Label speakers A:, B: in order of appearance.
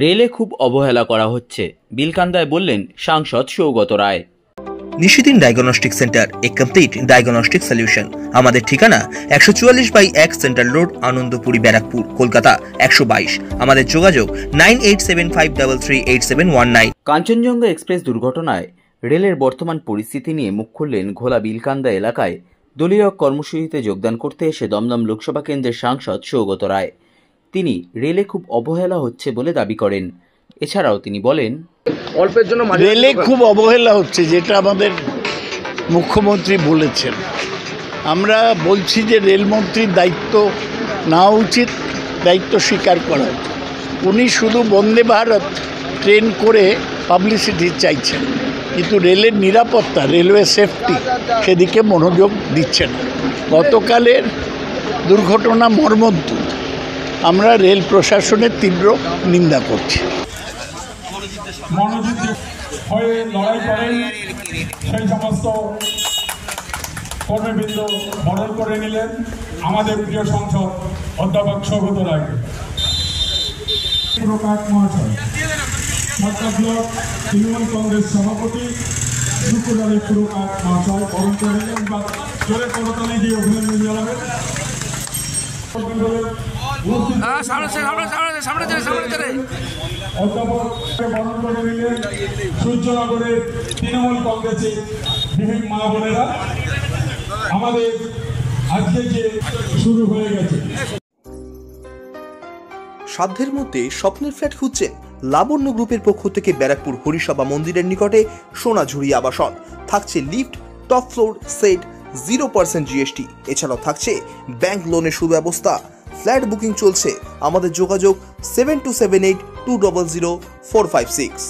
A: রেলে খুব অবহেলা করা হচ্ছে বিলকান্দায় বললেন সাংসদ সৌগত রায়।
B: নিশিদিন ডায়াগনস্টিক সেন্টার এ কমপ্লিট ডায়াগনস্টিক সলিউশন আমাদের ঠিকানা একশো চুয়াল্লিশ বাই এক সেন্ট্রাল রোড আনন্দপুরি ব্যারাকপুর কলকাতা একশো বাইশ। আমাদের যোগাযোগ nine eight seven five double three eight seven one nine.
A: Kanchenjunga express দুর্ঘটনায় রেলের বর্তমান পরিস্থিতি নিয়ে মুখ খুললেন ঘোলা বিলকান্দা এলাকায়। দলীয় কর্মসূচিতে যোগদান করতে এসে দমদম লোকসভা কেন্দ্রের সাংসদ সৌগত রায়। তিনি রেলে খুব অবহেলা হচ্ছে বলে দাবি করেন। এছাড়াও তিনি বলেন
C: অল্পের জন্য
D: রেলে খুব অবহেলা হচ্ছে যেটা আমাদের মুখ্যমন্ত্রী বলেছেন। আমরা বলছি যে রেলমন্ত্রীর দায়িত্ব নেওয়া উচিত দায়িত্ব স্বীকার করা উনি শুধু বন্দে ভারত ট্রেন করে পাবলিসিটি চাইছেন কিন্তু রেলের নিরাপত্তা রেলওয়ে সেফটি সেদিকে মনোযোগ দিচ্ছেন না। গতকালের দুর্ঘটনা মর্মন্তু আমরা রেল প্রশাসনের তীব্র নিন্দা করছি।
E: হয়ে লড়াই করেন, সেই সমস্ত কর্মীবৃন্দ বরণ করে নিলেন আমাদের প্রিয় সংসদ অধ্যাপক সৌগত রায়কে মহাশয় সাতটা ব্লক তৃণমূল কংগ্রেস সভাপতি শুক্রবারে প্রকাশ মহাশয় বরণ করে নিলেন বা জোরে করতালে গিয়ে অভিনন্দন জানাবেন। অধ্যাপককে বরণ করে নিলেন সূর্যনগরের তৃণমূল কংগ্রেসের বিভিন্ন মা বোনেরা আমাদের আজকে যে শুরু হয়ে গেছে।
B: সাধ্যের মধ্যে স্বপ্নের ফ্ল্যাট খুঁজছেন লাবণ্য গ্রুপের পক্ষ থেকে ব্যারাকপুর হরিসভা মন্দিরের নিকটে সোনাঝুরি আবাসন। থাকছে lift top floor set zero percent GST এছাড়াও থাকছে ব্যাংক লোনের সুব্যবস্থা। ফ্ল্যাট বুকিং চলছে। আমাদের যোগাযোগ seven two seven eight two double zero four five six